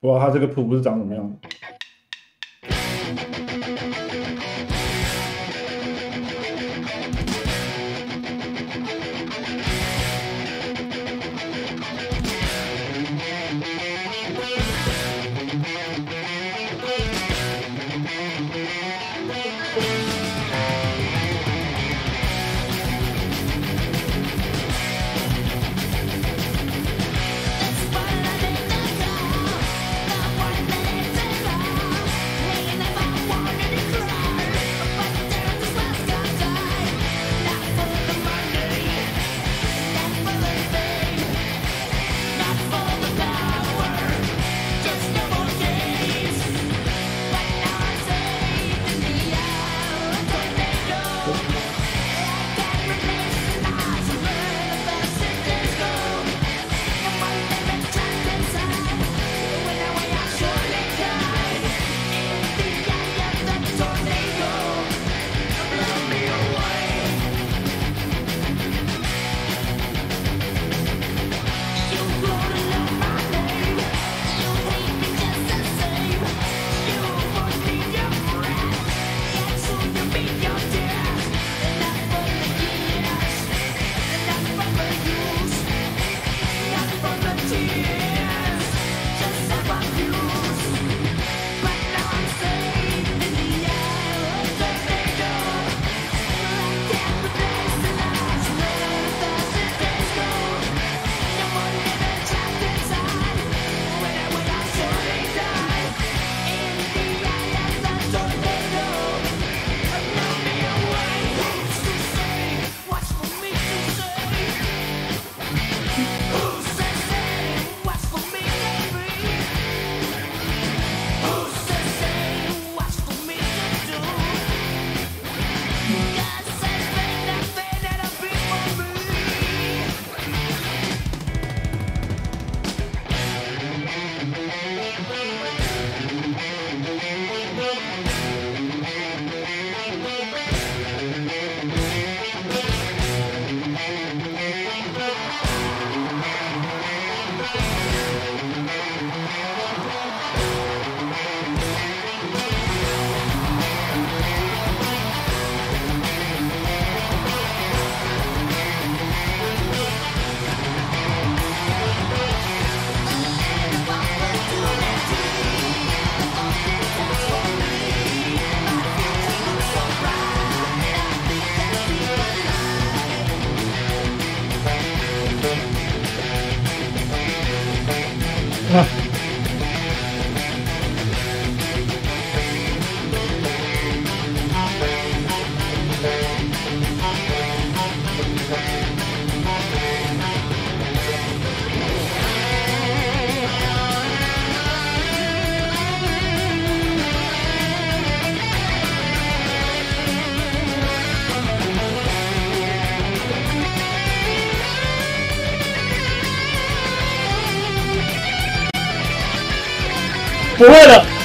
不知道他这个瀑布是长什么样的 Bye. 不会的。